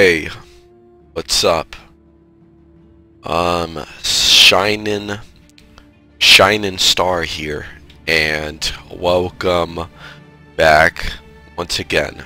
Hey, what's up? Um, Shining, Shining Star here, and welcome back once again.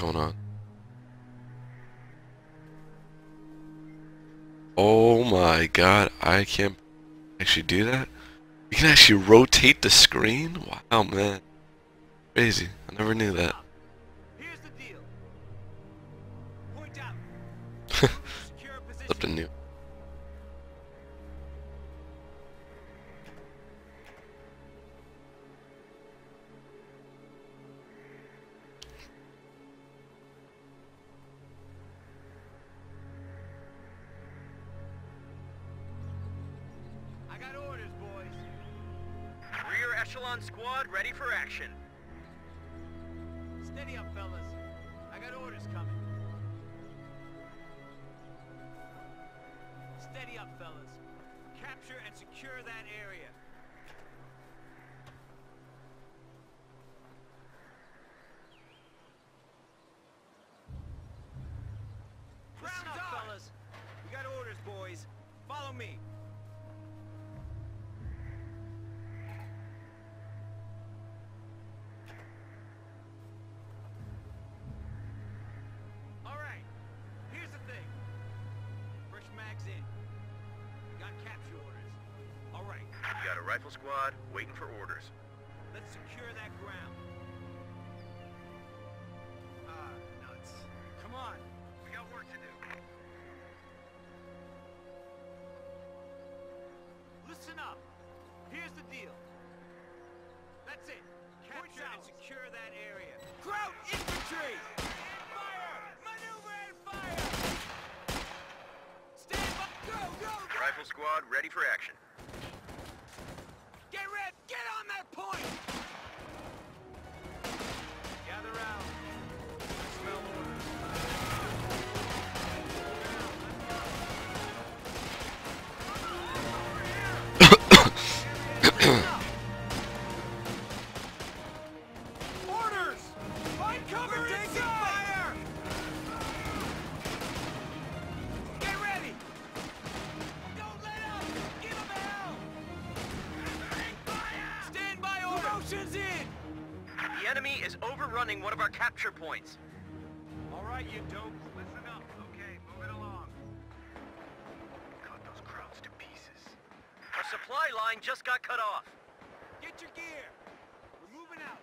Going on? Oh my god, I can't actually do that? You can actually rotate the screen? Wow, man. Crazy. I never knew that. Here's the deal. Point out. Something new. I got orders coming. Steady up, fellas. Capture and secure that area. Rifle squad waiting for orders. Let's secure that ground. Ah, nuts. Come on. We got work to do. Listen up. Here's the deal. That's it. Capture and secure that area. Kraut infantry! Fire! Maneuver and fire! Stand by! Go, go, go! Rifle squad ready for action. Overrunning one of our capture points. All right, you dopes. Listen up. Okay, moving along. Cut those Krauts to pieces. Our supply line just got cut off. Get your gear! We're moving out!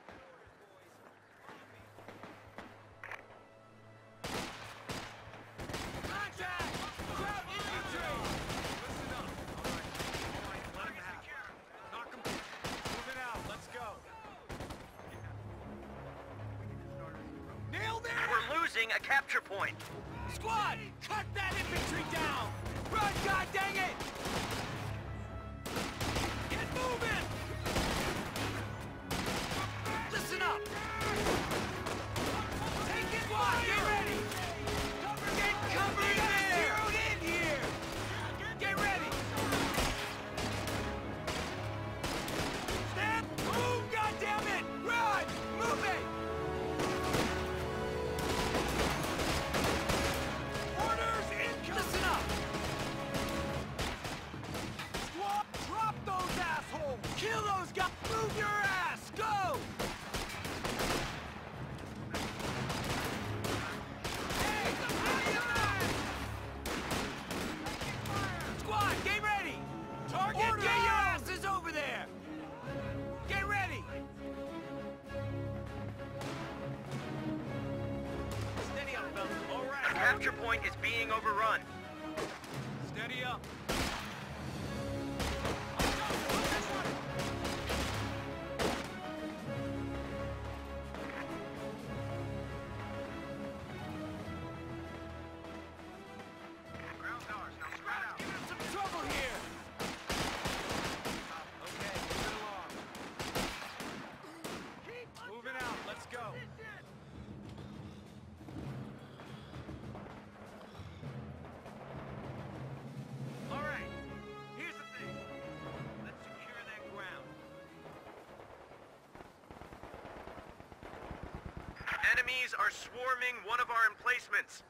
Contact! A capture point. Squad, cut that infantry down! Run, god dang it! Get moving! Listen up! Take it Squad, Enemies are swarming one of our emplacements.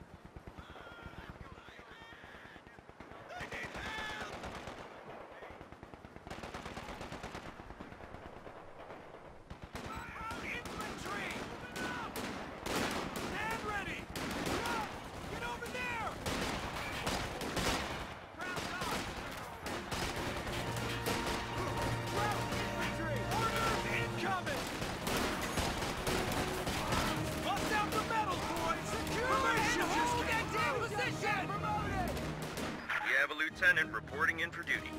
Lieutenant reporting in for duty.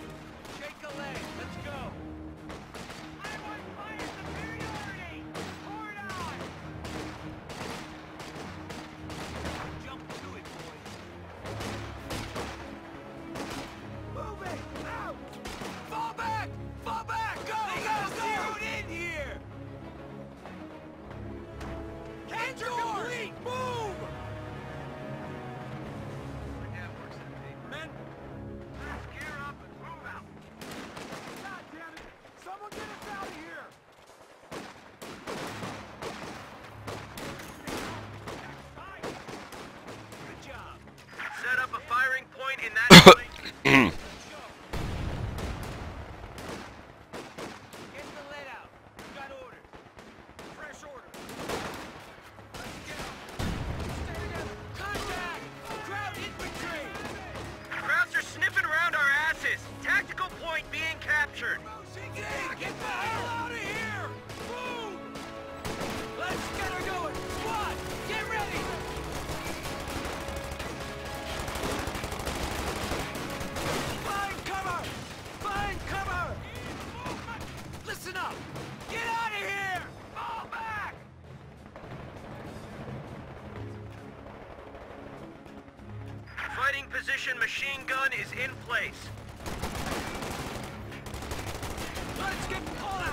Fighting position machine gun is in place. Let's get caught!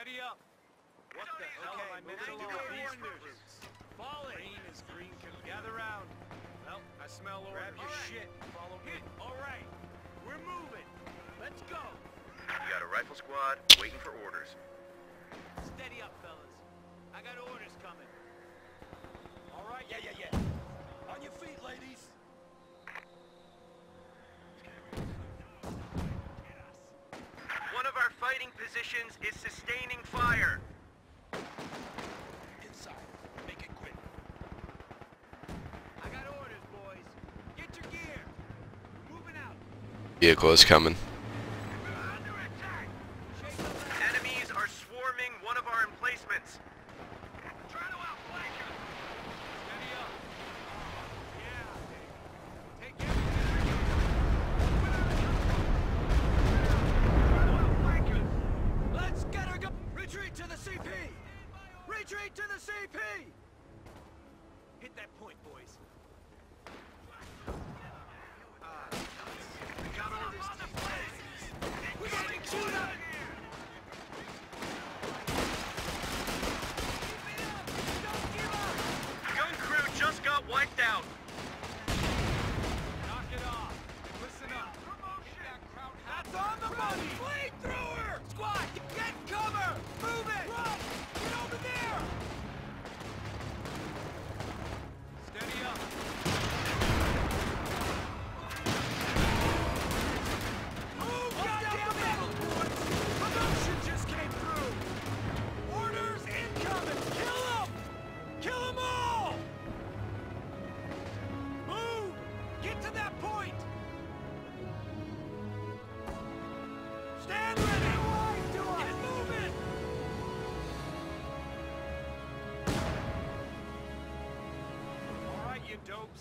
Steady up. What the hell okay, am I meant to do with these movements? Falling. Green is green. Gather round. Well, I smell order. Grab your right. shit. Follow me. Hit. All right. We're moving. Let's go. We got a rifle squad waiting for orders. Steady up, fellas. I got orders coming. All right? Yeah, yeah, yeah. On your feet, ladies. is sustaining fire. Inside. Make it quick. I got orders, boys. Get your gear. We're moving out. Vehicle is coming. Retreat to the CP! Hit that point, boys. Uh, we got all this. We got to shoot out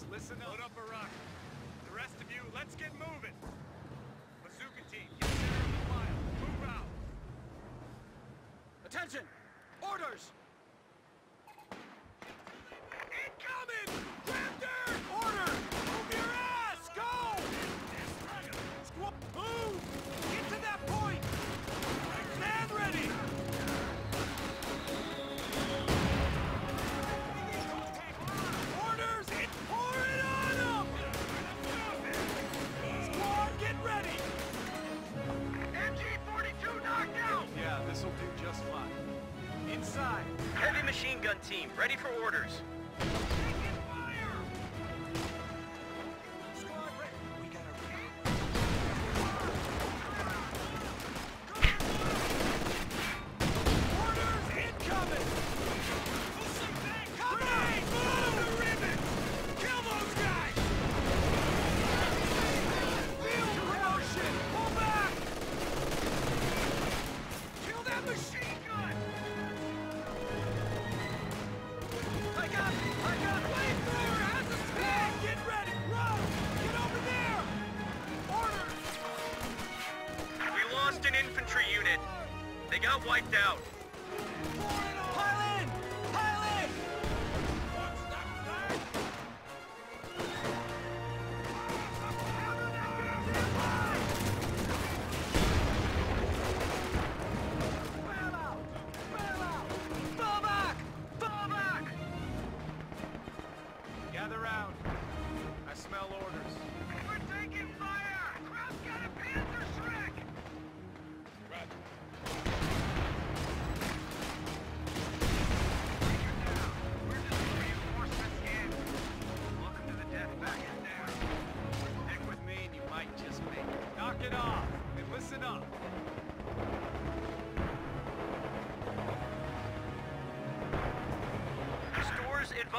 Listen up. Up side. Heavy machine gun team, ready for orders.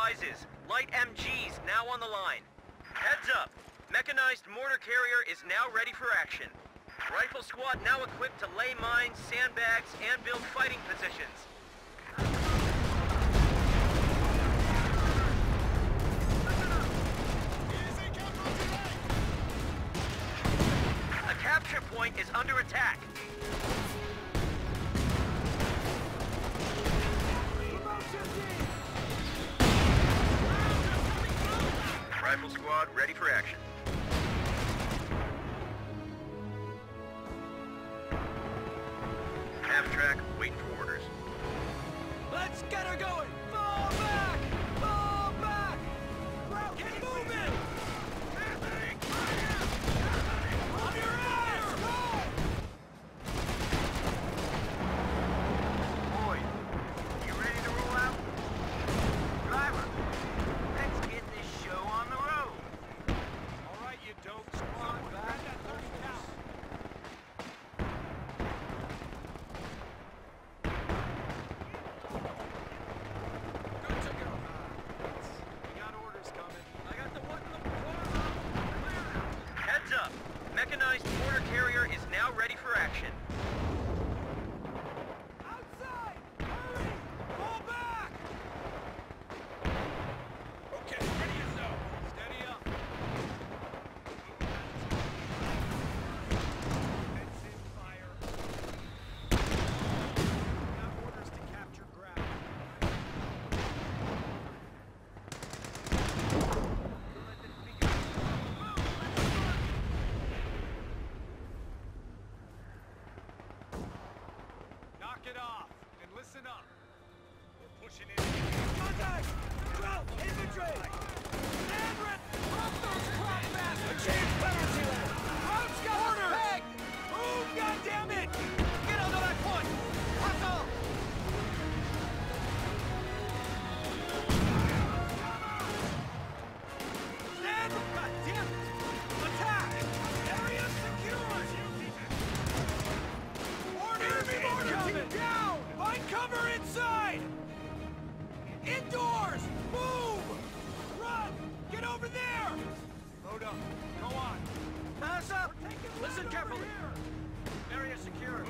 Advises, light MGs now on the line. Heads up, mechanized mortar carrier is now ready for action. Rifle squad now equipped to lay mines, sandbags, and build fighting positions. A capture point is under attack. It off and listen up. We're pushing in. Contact! Drill! Infantry! Mandarin! Drop those crop bastards! Achieve penalty Go on. Pass up! Listen carefully. Area secure.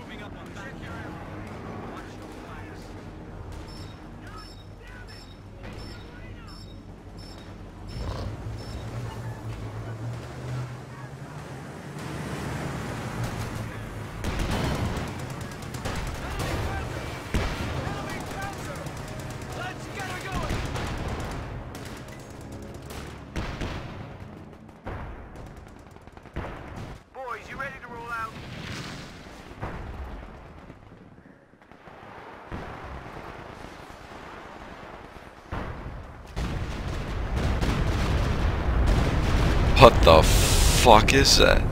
The fuck is that?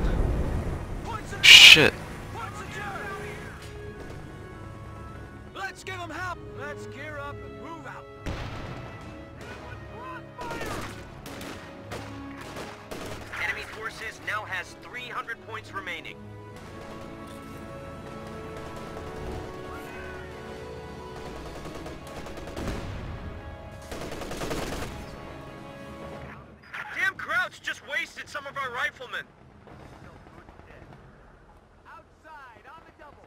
Some of our riflemen. Outside, on the double.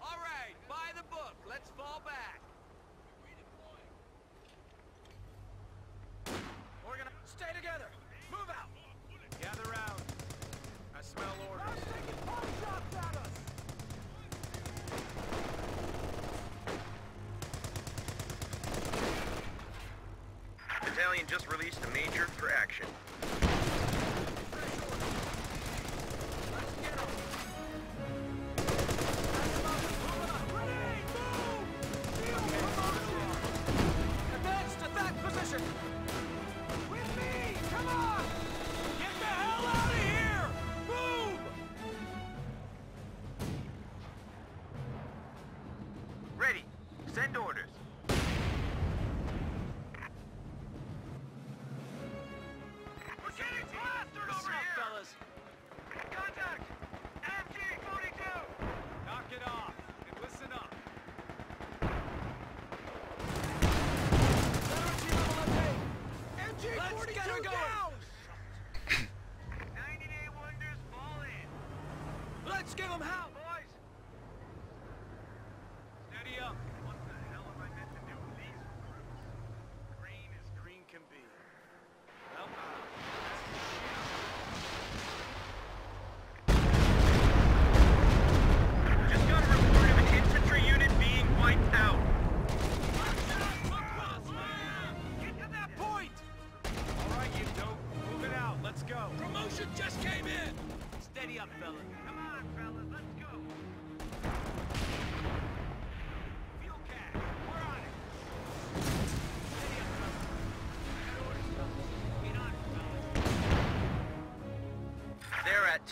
All right, by the book. Let's fall back. Organize. Stay together. Move out. Gather round. I smell orders. taking pot shots at us. Battalion just released a major for action.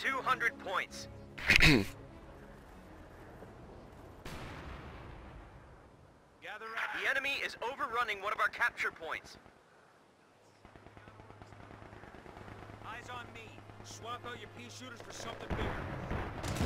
200 points. the enemy is overrunning one of our capture points. Eyes on me. Swap out your pea shooters for something bigger.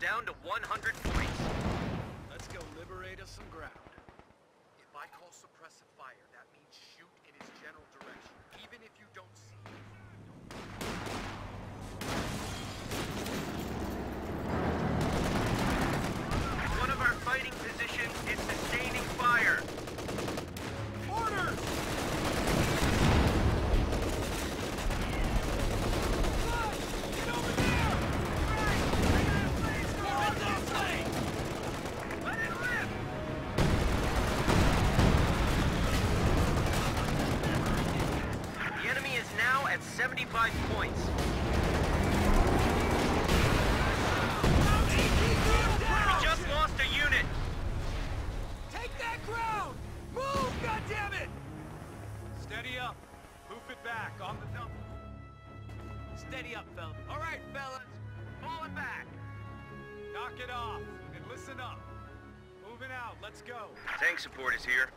down to 100 points. Let's go liberate us some ground. support is here.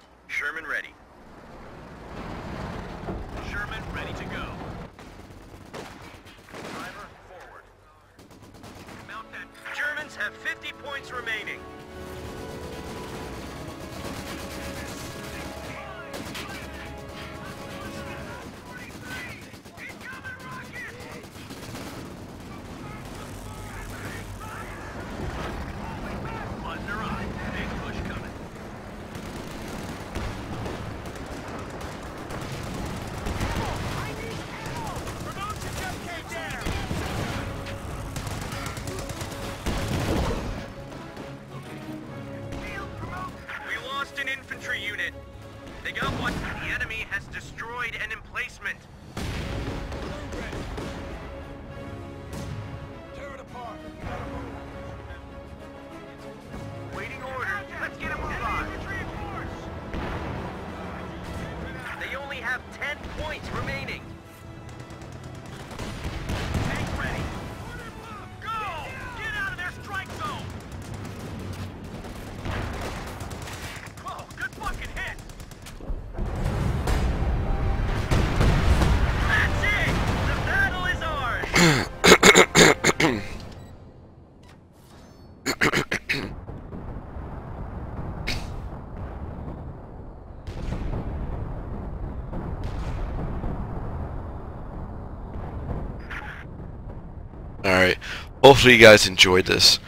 Hopefully you guys enjoyed this.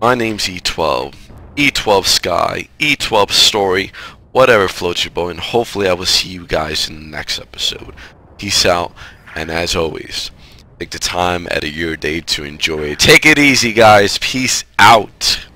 My name's E12. E12 Sky, E12 Story, whatever floats your boat, and hopefully I will see you guys in the next episode. Peace out, and as always, take the time out of your day to enjoy it. Take it easy, guys. Peace out.